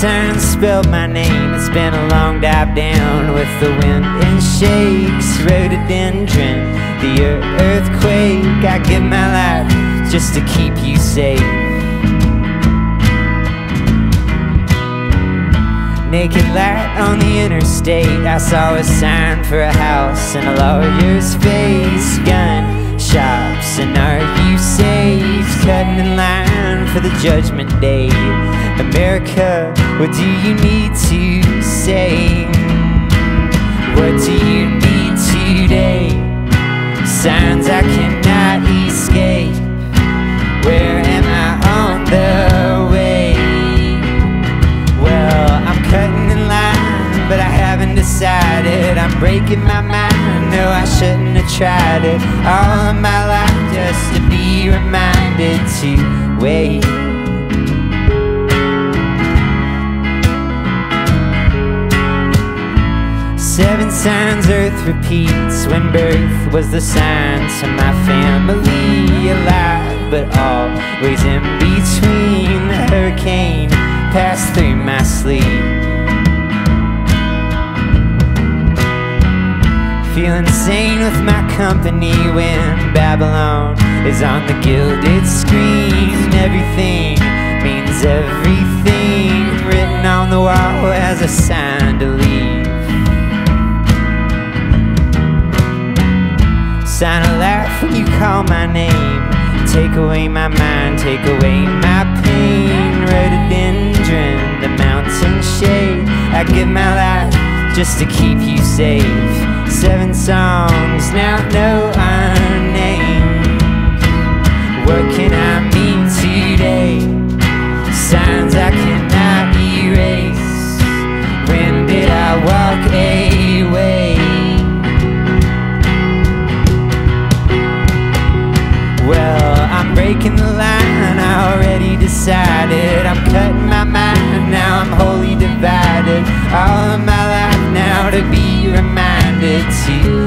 times spelled my name. It's been a long dive down with the wind and shakes. Rhododendron, the earthquake. I give my life just to keep you safe. Naked light on the interstate. I saw a sign for a house and a lawyer's face. Gun shops, and are you safe? Cutting in line for the judgment day. America, what do you need to say? What do you need today? Signs I tried it all my life just to be reminded to wait. Seven signs earth repeats when birth was the sign to my family alive, but always in between. The hurricane passed through my sleep. Feeling sane with my company when Babylon is on the gilded screen. Everything means everything written on the wall as a sign to leave. Sign a laugh when you call my name. Take away my mind, take away my pain. Rhododendron, the mountain shade. I give my life just to keep you safe. Seven songs now know our name. What can I mean today? Signs I cannot erase. When did I walk away? Well, I'm breaking the line, I already decided. I'm cutting my mind, now I'm wholly divided. All of my life now to be reminded to